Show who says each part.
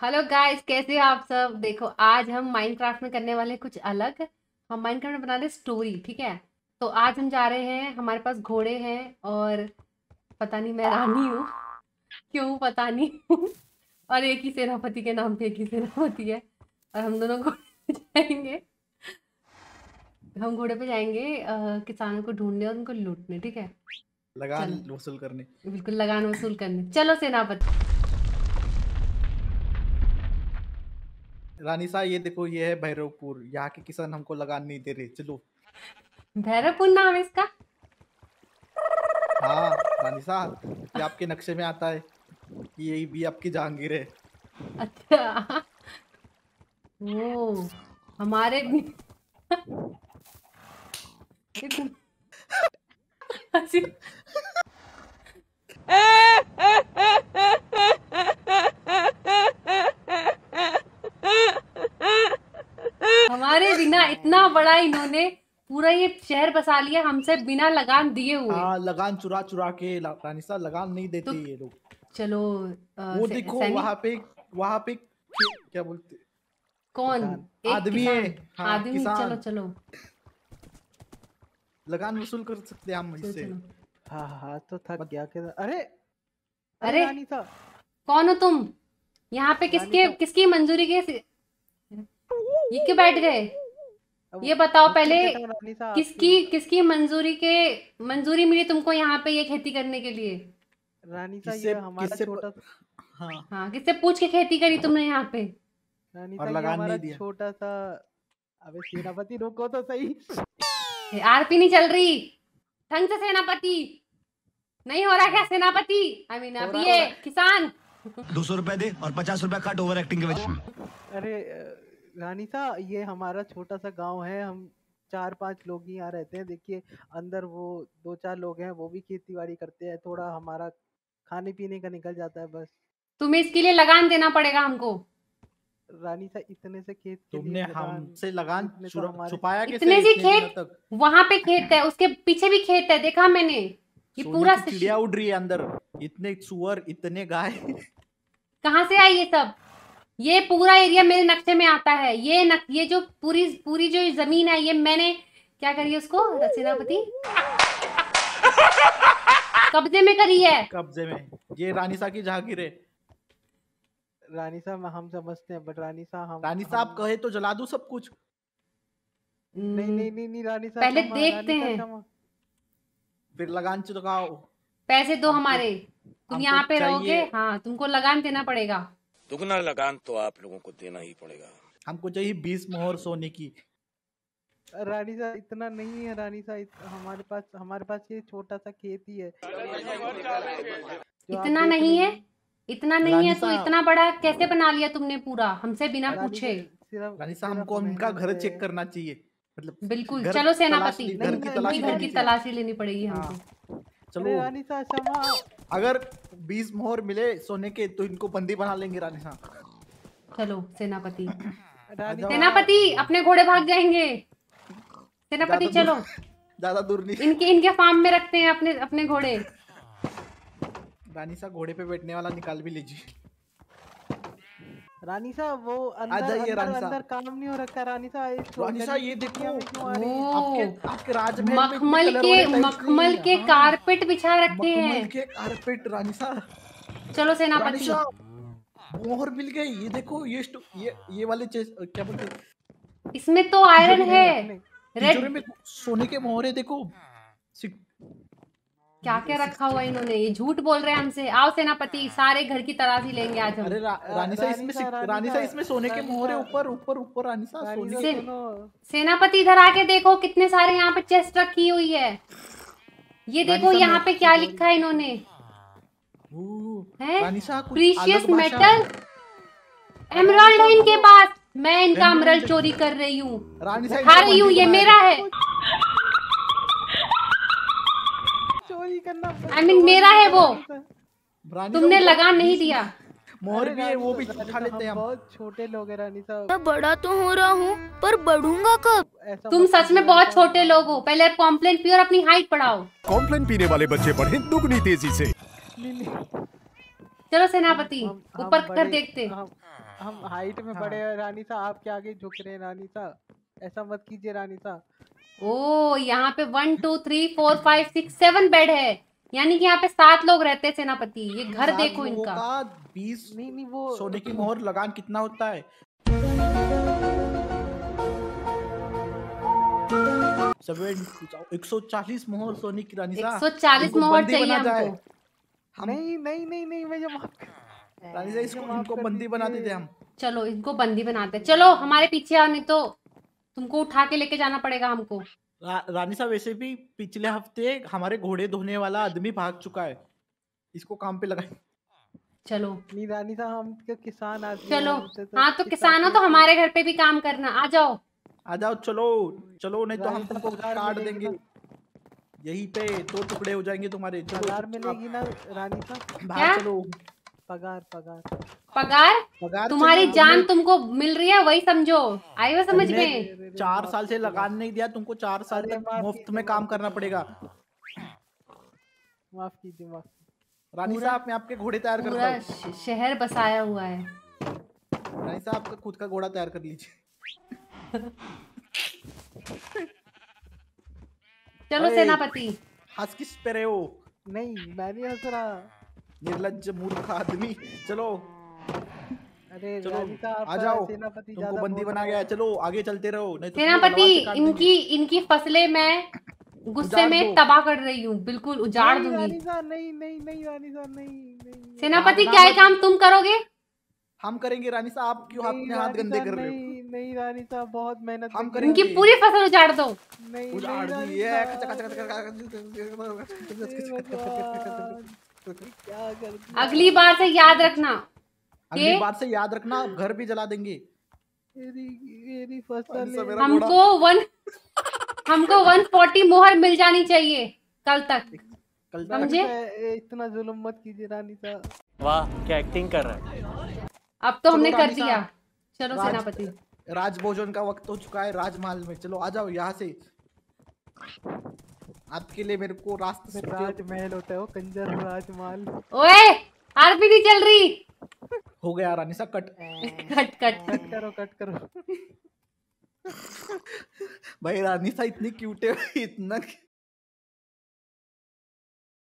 Speaker 1: Hello guys कैसे हो आप सब? देखो आज हम माइनक्राफ्ट में करने वाले हैं कुछ अलग। हम माइनक्राफ्ट में बना रहे स्टोरी ठीक है? तो आज हम जा रहे हैं हमारे पास घोड़े हैं और पता नहीं मैं रानी हूँ। क्यों? पता नहीं और एक ही सेनापति के नाम पे एक ही सेनापति है और हम दोनों घोड़े जाएँगे। हम घोड़े पे जाएँगे अ, किसानों को ढूँढने और उनको लूटने ठीक है?
Speaker 2: लगान वसूल करने।
Speaker 1: बिल्कुल लगान वसूल करने। चलो सेनापति।
Speaker 2: रानी साहब ये देखो ये है भैरवपुर। यहाँ के किसान हमको लगान नहीं दे रहे। चलो।
Speaker 1: भैरवपुर नाम है इसका?
Speaker 2: हाँ रानी साहब ये आपके नक्शे में आता है। कि यही भी आपकी जहांगीर है।
Speaker 1: अच्छा। ओ हमारे भी हंसी- हमारे बिना इतना बड़ा इन्होंने पूरा ये शहर बसा लिया हमसे बिना लगान दिए हुए।
Speaker 2: हाँ लगान चुरा चुरा के रानी साहब लगान नहीं देते
Speaker 1: तो-
Speaker 2: ये लोग।
Speaker 1: चलो अ,
Speaker 2: वो
Speaker 1: से-
Speaker 2: देखो वहाँ पे वहाँ पे क्या बोलते?
Speaker 1: कौन?
Speaker 2: आदमी है, हाँ,
Speaker 1: आदमी चलो चलो।
Speaker 2: लगान वसूल कर सकते हैं हम इससे।
Speaker 3: हाँ हाँ तो थक गया के अरे
Speaker 1: अरे
Speaker 3: रानी
Speaker 1: कौन हो तुम? यहाँ पे किसके किसकी मंजूरी के ये क्यों बैठ गए? ये बताओ पहले
Speaker 3: साहब
Speaker 1: किसकी किसकी मंजूरी के मंजूरी मिली तुमको यहाँ पे ये खेती करने के लिए?
Speaker 3: रानी साहब ये हमारा
Speaker 2: किससे
Speaker 3: छोटा सा
Speaker 2: हाँ।
Speaker 1: हाँ किससे पूछ के खेती करी तुमने यहाँ पे?
Speaker 3: रानी ये हमारा छोटा सा अबे सेनापति रुको तो सही।
Speaker 1: आरपी नहीं चल रही। ढंग से सेनापति। नहीं हो रहा क्या सेनापति? आई मीन अब ये किसान।
Speaker 4: दो सौ रुपए दे और पचास रुपए कट ओवर एक्टिंग के वजह
Speaker 3: अरे रानी साहब ये हमारा छोटा सा गाँव है हम चार पाँच लोग ही यहाँ रहते हैं। देखिए अंदर वो दो चार लोग हैं वो भी खेती बाड़ी करते हैं थोड़ा हमारा खाने पीने का निकल जाता है बस।
Speaker 1: तुम्हें इसके लिए लगान देना पड़ेगा हमको।
Speaker 3: रानी सा इतने से खेत
Speaker 2: तुमने हमसे लगान
Speaker 3: तो
Speaker 2: छुपाया कैसे
Speaker 1: इतने से खेत? वहाँ पे खेत है उसके पीछे भी खेत है देखा मैंने ये पूरा
Speaker 2: चिड़िया उड़ रही है अंदर इतने सुअर इतने गाय।
Speaker 1: कहाँ से आई ये सब? ये पूरा एरिया मेरे नक्शे में आता है। ये नक, ये जो पूरी पूरी जो ज़मीन है ये मैंने क्या करी है उसको? सेनापति कब्जे में करी है।
Speaker 2: कब्जे में। ये रानी साहब की जहांगीर है।
Speaker 3: रानी साहब हम समझते हैं बट रानी साहब हम
Speaker 2: रानी साहब कहे तो जला दू सब कुछ।
Speaker 3: नहीं नहीं नहीं नहीं रानी साहब
Speaker 1: पहले देखते हैं।
Speaker 2: फिर लगान चुकाओ।
Speaker 1: पैसे दो हमारे। तुम यहाँ पे रहोगे? हाँ तुमको लगान देना पड़ेगा।
Speaker 5: दुगना लगान तो आप लोगों को देना ही पड़ेगा।
Speaker 2: हमको चाहिए बीस मोहर सोने की।
Speaker 3: रानी साहब इतना नहीं है रानी साहब हमारे पास हमारे पास ये छोटा सा खेत ही है।
Speaker 1: इतना नहीं है? इतना नहीं है तो इतना बड़ा कैसे बना लिया तुमने पूरा? हमसे बिना पूछे।
Speaker 3: सिर्फ़
Speaker 2: रानी साहब हमको उनका घर चेक करना चाहिए। मतलब
Speaker 1: बिल्कुल। चलो सेनापति
Speaker 3: घर की तलाशी
Speaker 2: लेनी
Speaker 1: पड़ेगी
Speaker 2: हाँ।
Speaker 1: हमको।
Speaker 2: चलो।
Speaker 3: रानी साहब क्षमा।
Speaker 2: अगर बीस मोहर मिले सोने के तो इनको बंदी बना लेंगे रानी साहब।
Speaker 1: चलो सेनापति। सेनापति अपने घोड़े भाग जाएँगे। सेनापति चलो।
Speaker 2: ज़्यादा दूर नहीं।
Speaker 1: इनके इनके फार्म में रखते हैं अपने अपने घोड़े।
Speaker 2: रानी साहब घोड़े पे बैठने वाला निकाल भी लीजिए।
Speaker 3: रानी साहब वो अंदर अंदर,
Speaker 2: रानी
Speaker 3: अंदर काम नहीं हो रखा रानी साहब
Speaker 2: रानी साहब, ये देखो। आपके आपके राजमहल में
Speaker 1: मखमल के मखमल के
Speaker 2: हाँ,
Speaker 1: कारपेट बिछा रखे हैं।
Speaker 2: मखमल के कारपेट रानी साहब।
Speaker 1: चलो सेनापति।
Speaker 2: मोहर मिल गई। ये देखो ये ये ये वाले चेस क्या बोलते हैं?
Speaker 1: इसमें तो आयरन है। रेड
Speaker 2: में सोने के मोहरे देखो।
Speaker 1: क्या क्या रखा हुआ इन्होंने? ये झूठ बोल रहे हैं हमसे। आओ सेनापति सारे घर की तलाशी लेंगे आज हम।
Speaker 2: अरे रा, रानी साहब इसमें
Speaker 3: रानी
Speaker 2: रानी इसमें सोने के मोहरे ऊपर ऊपर ऊपर रानी साहब सोने
Speaker 1: से- सेनापति इधर आके देखो कितने सारे यहाँ पे चेस्ट रखी हुई है। ये देखो यहाँ पे क्या लिखा है इन्होंने। है? प्रीशियस मेटल एमराल्ड है इनके पास। मैं इनका अमरल चोरी कर रही हूँ।
Speaker 2: रानी
Speaker 1: खा रही हूँ ये मेरा है।
Speaker 3: करना
Speaker 1: I mean, मेरा है वो। तुमने
Speaker 2: साहब,
Speaker 1: लगा नहीं दिया।
Speaker 3: अरे
Speaker 2: भी है वो भी
Speaker 3: साहब,
Speaker 2: उठा लेते हैं हम
Speaker 3: बहुत छोटे लोग हैं रानी साहब।
Speaker 6: मैं बड़ा तो हो रहा हूँ पर बढ़ूँगा कब?
Speaker 1: तुम सच में बहुत छोटे लोग हो। पहले कॉम्प्लेन पियो और अपनी हाइट बढ़ाओ।
Speaker 4: कॉम्प्लेन पीने वाले बच्चे बढ़े दुगनी तेज़ी से।
Speaker 3: नहीं, नहीं,
Speaker 1: चलो सेनापति ऊपर कर देखते।
Speaker 3: हम- हम हाइट में
Speaker 2: हाँ।
Speaker 3: बड़े हैं रानी सा आपके आगे झुक रहे हैं रानी साहब? ऐसा मत कीजिए रानी सा
Speaker 1: ओ यहाँ पे one two three four five six seven bed है। यानी कि यहाँ पे सात लोग रहते हैं सेनापति। ये घर देखो इनका।
Speaker 2: बीस
Speaker 3: नहीं नहीं वो
Speaker 2: सोने की मोहर लगान कितना होता है? एक सौ चालीस मोहर सोने की रानी सा
Speaker 1: 140
Speaker 2: इनको
Speaker 1: मोहर
Speaker 2: बंदी
Speaker 1: चाहिए
Speaker 2: बना
Speaker 1: हमको।
Speaker 2: हम
Speaker 3: नहीं नहीं नहीं नहीं मुझे माफ़
Speaker 2: रानी सा इसको इनको बंदी बना
Speaker 3: दीजिए।
Speaker 2: देते हम।
Speaker 1: चलो इनको बंदी बनाते चलो हमारे पीछे आओ नहीं तो तुमको उठा के लेके जाना पड़ेगा हमको।
Speaker 2: रा, रानी साहब वैसे भी पिछले हफ़्ते हमारे घोड़े धोने वाला आदमी भाग चुका है। इसको काम पे लगाए।
Speaker 1: चलो।
Speaker 3: नहीं रानी सा हम तो किसान आदमी
Speaker 1: चलो। हाँ तो
Speaker 3: किसान
Speaker 1: किसानों तो हमारे घर पे भी काम करना। आ जाओ।
Speaker 2: आ जाओ चलो चलो नहीं तो हम तुमको काट देंगे। यहीं पे दो टुकड़े हो जाएँगे तुम्हारे। चलो
Speaker 3: मिलेगी ना रानी सा
Speaker 1: क्या?
Speaker 2: बाहर चलो।
Speaker 3: पगार पगार।
Speaker 1: पगार?
Speaker 2: पगार
Speaker 1: तुम्हारी जान तुमको मिल रही है वही समझो। आई वो समझ में
Speaker 2: चार साल से लगान नहीं दिया तुमको चार साल तक मुफ़्त में काम करना पड़ेगा।
Speaker 3: माफ़ कीजिए माफ़
Speaker 2: रानी साहब मैं आपके घोड़े तैयार करता हूँ।
Speaker 1: शहर बसाया हुआ है।
Speaker 2: रानी साहब आपका खुद का घोड़ा तैयार कर लीजिए।
Speaker 1: चलो सेनापति।
Speaker 2: हंस किस पे रहे हो?
Speaker 3: नहीं मैं नहीं हंस रहा।
Speaker 2: निर्लज्ज मूर्ख आदमी चलो
Speaker 3: अरे
Speaker 2: चलो, आ जाओ तुमको बंदी बना गया चलो आगे चलते रहो नहीं तो
Speaker 1: सेनापति। इनकी इनकी फ़सलें मैं गुस्से में तबाह कर रही हूँ बिल्कुल उजाड़ दूँगी
Speaker 3: नहीं नहीं नहीं रानी सा नहीं नहीं
Speaker 1: सेनापति क्या
Speaker 2: मत-
Speaker 1: काम तुम करोगे
Speaker 2: हम करेंगे रानी साहब आप क्यों अपने हाथ गंदे कर रहे हो
Speaker 3: नहीं रानी साहब बहुत मेहनत
Speaker 2: हम करेंगे।
Speaker 1: इनकी पूरी फ़सल उजाड़ दो
Speaker 3: नहीं
Speaker 2: उजाड़ कचा
Speaker 3: हे क्या
Speaker 1: अगली बार से याद रखना
Speaker 2: अगली बार से याद रखना घर भी जला देंगे।
Speaker 1: हमको वन हमको वन फोर्टी मोहर मिल जानी चाहिए कल तक।
Speaker 2: कल तक।
Speaker 1: समझे?
Speaker 3: इतना जुल्म मत कीजिए रानी साहब।
Speaker 7: वाह क्या एक्टिंग कर रहा है?
Speaker 1: अब तो हमने कर दिया। चलो
Speaker 2: राज-
Speaker 1: सेनापति।
Speaker 2: राज भोजन का वक्त हो चुका है राजमहल में। चलो आ जाओ यहाँ से। आपके लिए मेरे को रास्ते से
Speaker 3: राजमहल होता है वो कंजर राजमहल।
Speaker 1: ओए आरपी भी नहीं चल रही।
Speaker 2: हो गया रानी सा कट।
Speaker 1: Cut cut.
Speaker 3: कट करो कट करो।
Speaker 2: भाई रानी सा इतनी क्यूट है इतना